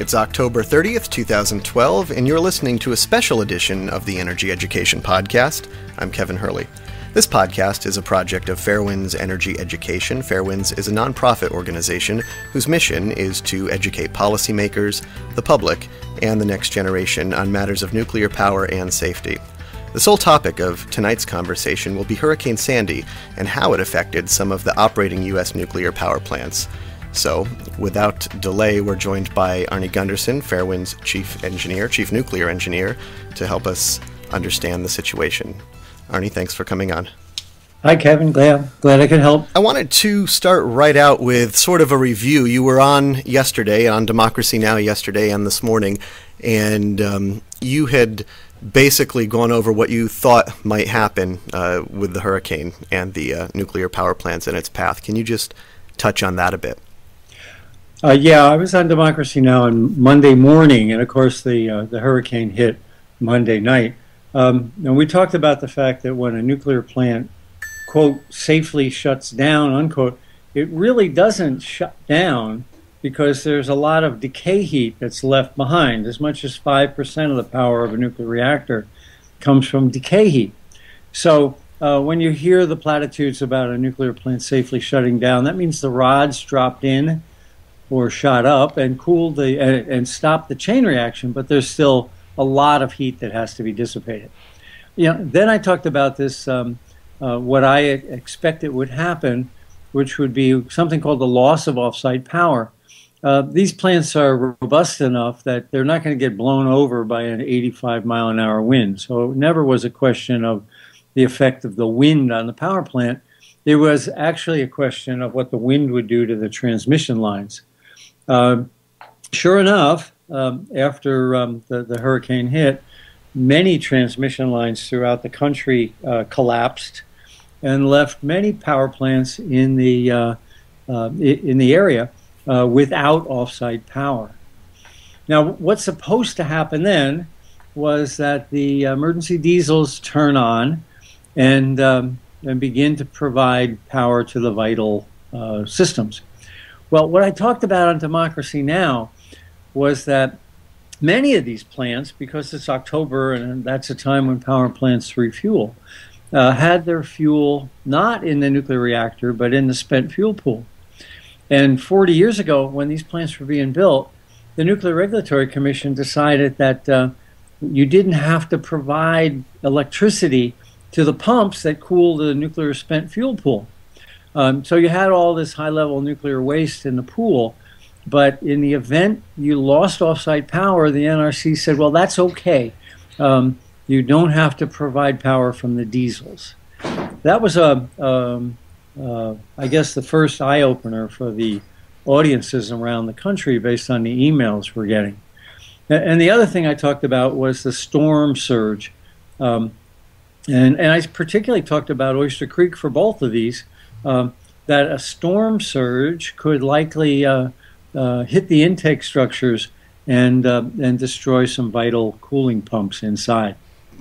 It's October 30th, 2012, and you're listening to a special edition of the Energy Education Podcast. I'm Kevin Hurley. This podcast is a project of Fairewinds Energy Education. Fairewinds is a nonprofit organization whose mission is to educate policymakers, the public, and the next generation on matters of nuclear power and safety. The sole topic of tonight's conversation will be Hurricane Sandy and how it affected some of the operating U.S. nuclear power plants. So, without delay, we're joined by Arnie Gundersen, Fairewinds' chief engineer, chief nuclear engineer, to help us understand the situation. Arnie, thanks for coming on. Hi, Kevin. Glad glad I could help. I wanted to start right out with sort of a review. You were on yesterday on Democracy Now! yesterday and this morning, and um, you had basically gone over what you thought might happen uh, with the hurricane and the uh, nuclear power plants in its path. Can you just touch on that a bit? Uh, yeah, I was on Democracy Now! on Monday morning, and of course the uh, the hurricane hit Monday night. Um, and we talked about the fact that when a nuclear plant, quote, safely shuts down, unquote, it really doesn't shut down because there's a lot of decay heat that's left behind. As much as 5% of the power of a nuclear reactor comes from decay heat. So uh, when you hear the platitudes about a nuclear plant safely shutting down, that means the rods dropped in or shot up and cooled the and, and stopped the chain reaction, but there's still a lot of heat that has to be dissipated. You know, then I talked about this, um, uh, what I expected would happen, which would be something called the loss of offsite power. Uh, these plants are robust enough that they're not going to get blown over by an 85 mile an hour wind. So it never was a question of the effect of the wind on the power plant. It was actually a question of what the wind would do to the transmission lines. Uh, sure enough, um, after um, the, the, hurricane hit, many transmission lines throughout the country uh, collapsed and left many power plants in the uh, uh, in the area uh, without offsite power. Now, what's supposed to happen then was that the emergency diesels turn on and um, and begin to provide power to the vital uh, systems. Well, what I talked about on Democracy Now was that many of these plants, because it's October and that's a time when power plants refuel, uh, had their fuel not in the nuclear reactor but in the spent fuel pool. And 40 years ago, when these plants were being built, the Nuclear Regulatory Commission decided that uh, you didn't have to provide electricity to the pumps that cool the nuclear spent fuel pool. Um, so you had all this high level nuclear waste in the pool but in the event you lost offsite power, the NRC said, well, that's okay. Um, you don't have to provide power from the diesels. That was a, um, uh, I guess, the first eye opener for the audiences around the country based on the emails we're getting. And the other thing I talked about was the storm surge. Um, and, and I particularly talked about Oyster Creek for both of these, um, that a storm surge could likely uh, uh, hit the intake structures and uh, and destroy some vital cooling pumps inside.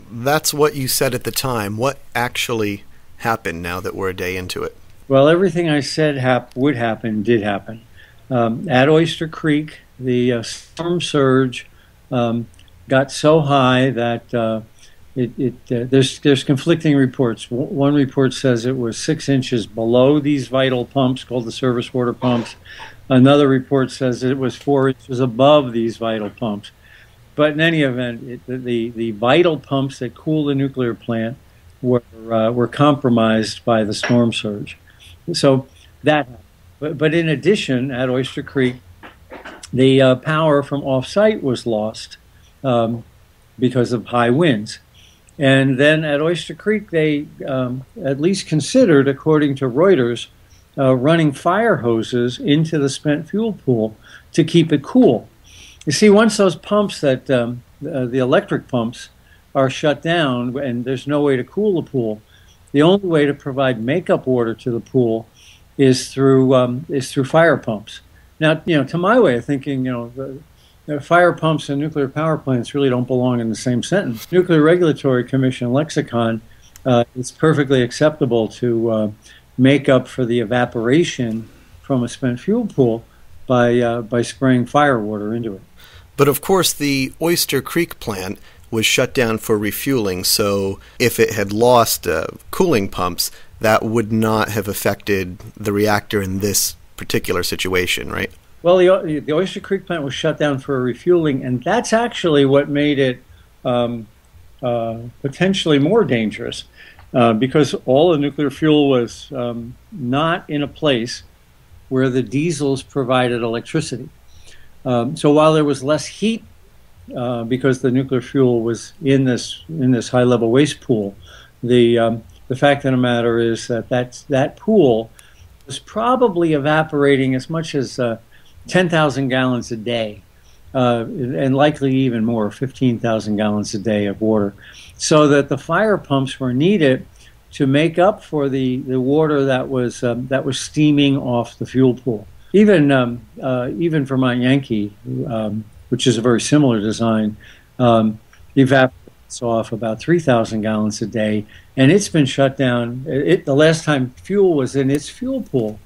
That's what you said at the time. What actually happened now that we're a day into it? Well, everything I said hap- would happen did happen. Um, at Oyster Creek, the uh, storm surge um, got so high that uh, it, it uh, there's there's conflicting reports. W- one report says it was six inches below these vital pumps called the service water pumps. Another report says it was four inches above these vital pumps. But in any event, it, the, the vital pumps that cool the nuclear plant were, uh, were compromised by the storm surge. So that, but, but in addition, at Oyster Creek, the uh, power from off-site was lost um, because of high winds. And then at Oyster Creek, they um, at least considered, according to Reuters, uh, running fire hoses into the spent fuel pool to keep it cool. You see, once those pumps that um, uh, the electric pumps are shut down and there's no way to cool the pool, the only way to provide makeup water to the pool is through um, is through fire pumps. Now, you know, to my way of thinking, you know, the, fire pumps and nuclear power plants really don't belong in the same sentence. Nuclear Regulatory Commission lexicon uh, is perfectly acceptable to uh, make up for the evaporation from a spent fuel pool by uh, by spraying fire water into it. But of course, the Oyster Creek plant was shut down for refueling, so if it had lost uh, cooling pumps, that would not have affected the reactor in this particular situation, right? Well, the, the Oyster Creek plant was shut down for refueling, and that's actually what made it um, uh, potentially more dangerous uh, because all the nuclear fuel was um, not in a place where the diesels provided electricity. Um, so while there was less heat uh, because the nuclear fuel was in this in this high level waste pool, the um, the fact of the matter is that that, that pool was probably evaporating as much as uh, 10,000 gallons a day, uh, and likely even more, 15,000 gallons a day of water, so that the fire pumps were needed to make up for the, the water that was um, that was steaming off the fuel pool. Even um, uh, even Vermont Yankee, um, which is a very similar design, um, evaporates off about 3,000 gallons a day and it's been shut down. It, the last time fuel was in its fuel pool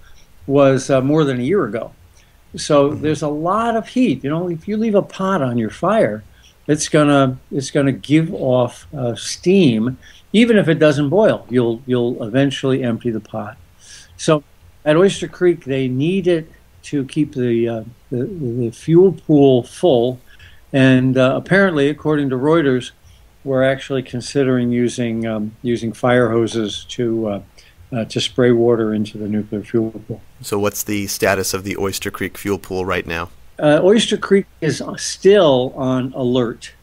was uh, more than a year ago. So mm-hmm. there's a lot of heat. You know, if you leave a pot on your fire, it's gonna it's gonna give off uh, steam, even if it doesn't boil. You'll you'll eventually empty the pot. So at Oyster Creek, they need it to keep the uh, the, the, fuel pool full, and uh, apparently, according to Reuters, we're actually considering using um, using fire hoses to uh, to spray water into the nuclear fuel pool. So, what's the status of the Oyster Creek fuel pool right now? Uh, Oyster Creek is still on alert.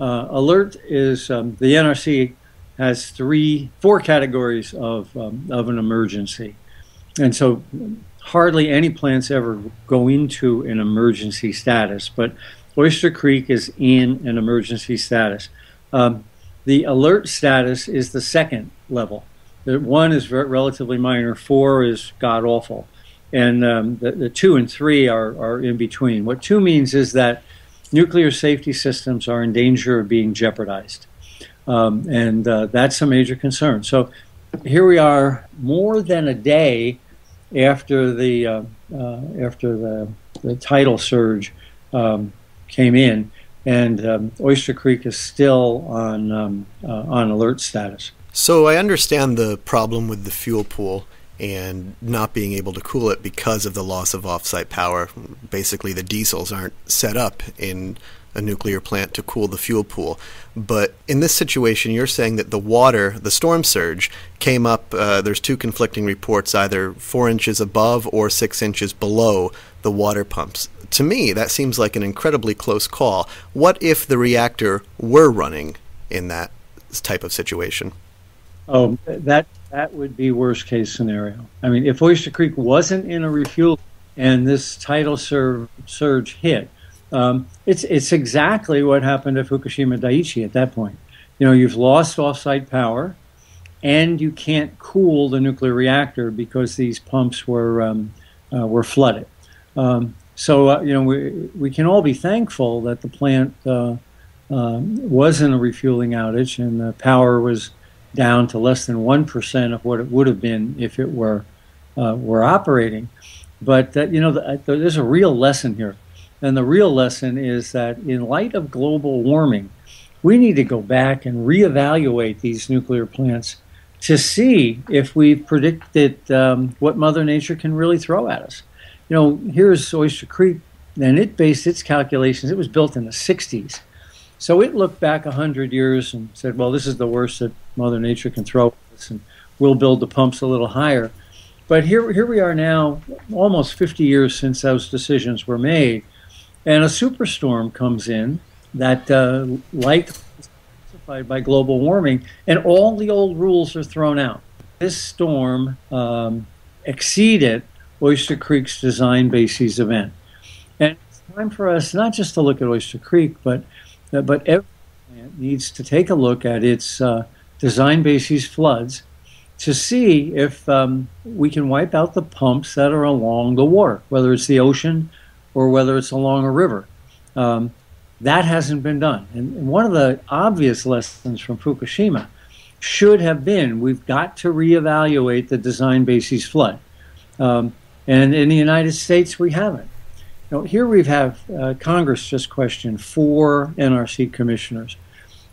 Uh, alert is um, the NRC has three, four categories of um, of an emergency, and so hardly any plants ever go into an emergency status, but Oyster Creek is in an emergency status. Um, the alert status is the second level. One is relatively minor, four is god awful, and um, the, the, two and three are, are in between. What two means is that nuclear safety systems are in danger of being jeopardized, um, and uh, that's a major concern. So here we are, more than a day after the uh, uh, after the, the tidal surge um, came in and um, Oyster Creek is still on um, uh, on alert status. So I understand the problem with the fuel pool and not being able to cool it because of the loss of offsite power. Basically, the diesels aren't set up in a nuclear plant to cool the fuel pool. But in this situation, you're saying that the water, the storm surge, came up. Uh, there's two conflicting reports, either four inches above or six inches below the water pumps. To me, that seems like an incredibly close call. What if the reactor were running in that type of situation? Oh, that that would be worst case scenario. I mean, if Oyster Creek wasn't in a refuel and this tidal sur- surge hit, um, it's it's exactly what happened to Fukushima Daiichi at that point. You know, you've lost offsite power, and you can't cool the nuclear reactor because these pumps were um, uh, were flooded. Um, so uh, you know, we we can all be thankful that the plant uh, um, was in a refueling outage and the power was down to less than one percent of what it would have been if it were uh, were operating. But uh, you know, the, there's a real lesson here and the real lesson is that in light of global warming, we need to go back and reevaluate these nuclear plants to see if we've predicted um, what Mother Nature can really throw at us. You know, here's Oyster Creek, and it based its calculations, it was built in the 60s. So it looked back 100 years and said, well, this is the worst that Mother Nature can throw at us, and we'll build the pumps a little higher. But here, here we are now, almost 50 years since those decisions were made and a superstorm comes in that uh, light by global warming, and all the old rules are thrown out. This storm um, exceeded Oyster Creek's design bases event, and it's time for us not just to look at Oyster Creek, but uh, but every plant needs to take a look at its uh, design bases floods to see if um, we can wipe out the pumps that are along the water, whether it's the ocean or whether it's along a river. Um, that hasn't been done. And one of the obvious lessons from Fukushima should have been we've got to reevaluate the design bases flood. Um, and in the United States, we haven't. Now, here we have uh, Congress just questioned four NRC commissioners,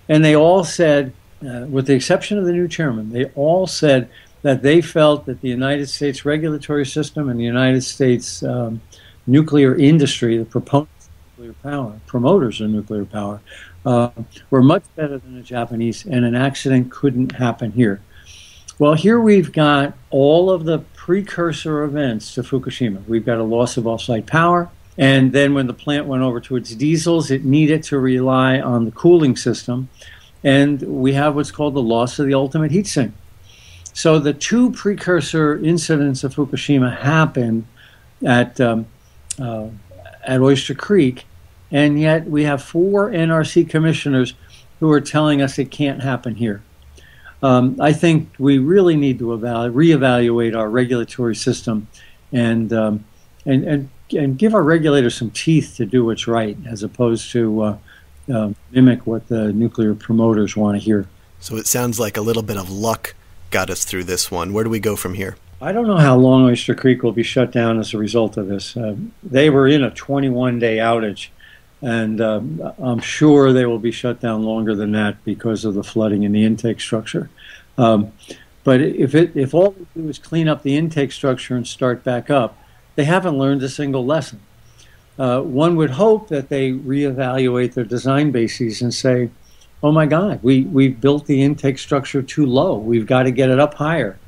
and they all said, uh, with the exception of the new chairman, they all said that they felt that the United States regulatory system and the United States um, nuclear industry, the proponents of nuclear power, promoters of nuclear power, uh, were much better than the Japanese, and an accident couldn't happen here. Well, here we've got all of the precursor events to Fukushima. We've got a loss of off-site power, and then when the plant went over to its diesels, it needed to rely on the cooling system, and we have what's called the loss of the ultimate heat sink. So the two precursor incidents of Fukushima happened at um, uh, at Oyster Creek, and yet we have four NRC commissioners who are telling us it can't happen here. Um, I think we really need to evaluate, reevaluate our regulatory system and, um, and, and, and give our regulators some teeth to do what's right as opposed to uh, uh, mimic what the nuclear promoters want to hear. So it sounds like a little bit of luck got us through this one. Where do we go from here? I don't know how long Oyster Creek will be shut down as a result of this. Uh, they were in a 21 day outage, and um, I'm sure they will be shut down longer than that because of the flooding in the intake structure. Um, but if, it, if all they do is clean up the intake structure and start back up, they haven't learned a single lesson. Uh, one would hope that they reevaluate their design bases and say, oh my God, we, we built the intake structure too low. We've got to get it up higher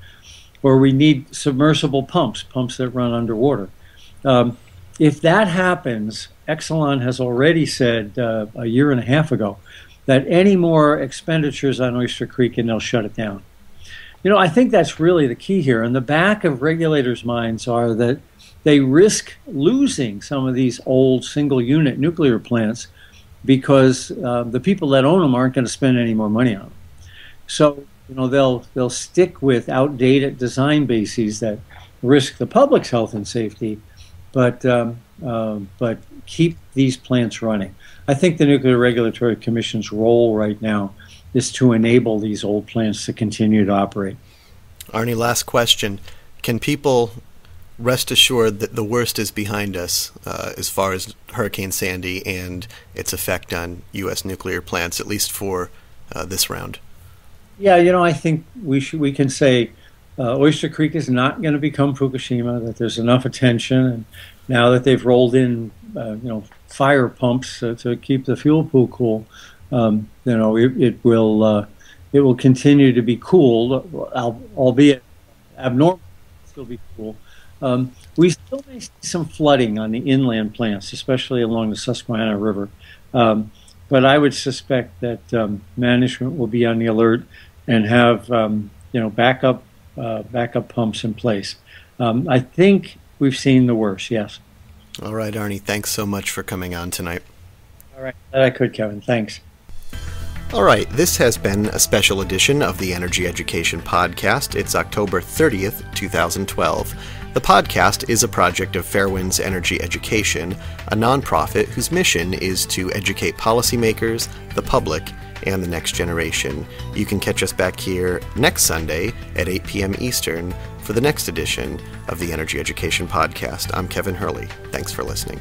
or we need submersible pumps, pumps that run underwater. Um, if that happens, Exelon has already said uh, a year and a half ago that any more expenditures on Oyster Creek and they'll shut it down. You know, I think that's really the key here. In the back of regulators' minds are that they risk losing some of these old single unit nuclear plants because uh, the people that own them aren't going to spend any more money on them. So you know they'll they'll stick with outdated design bases that risk the public's health and safety, but um, uh, but keep these plants running. I think the Nuclear Regulatory Commission's role right now is to enable these old plants to continue to operate. Arnie, last question: Can people rest assured that the worst is behind us uh, as far as Hurricane Sandy and its effect on U.S. nuclear plants, at least for uh, this round? Yeah, you know, I think we should we can say uh, Oyster Creek is not going to become Fukushima. That there's enough attention, and now that they've rolled in, uh, you know, fire pumps to keep the fuel pool cool, um, you know, it, it will uh, it will continue to be cooled, albeit abnormal, still be cool. Um, we still may see some flooding on the inland plants, especially along the Susquehanna River. Um, but I would suspect that um, management will be on the alert and have um, you know backup uh, backup pumps in place. Um, I think we've seen the worst. Yes. All right, Arnie. Thanks so much for coming on tonight. All right, that I could, Kevin. Thanks. All right, this has been a special edition of the Energy Education Podcast. It's October 30th, 2012. The podcast is a project of Fairewinds Energy Education, a nonprofit whose mission is to educate policymakers, the public, and the next generation. You can catch us back here next Sunday at 8 p.m. Eastern for the next edition of the Energy Education Podcast. I'm Kevin Hurley. Thanks for listening.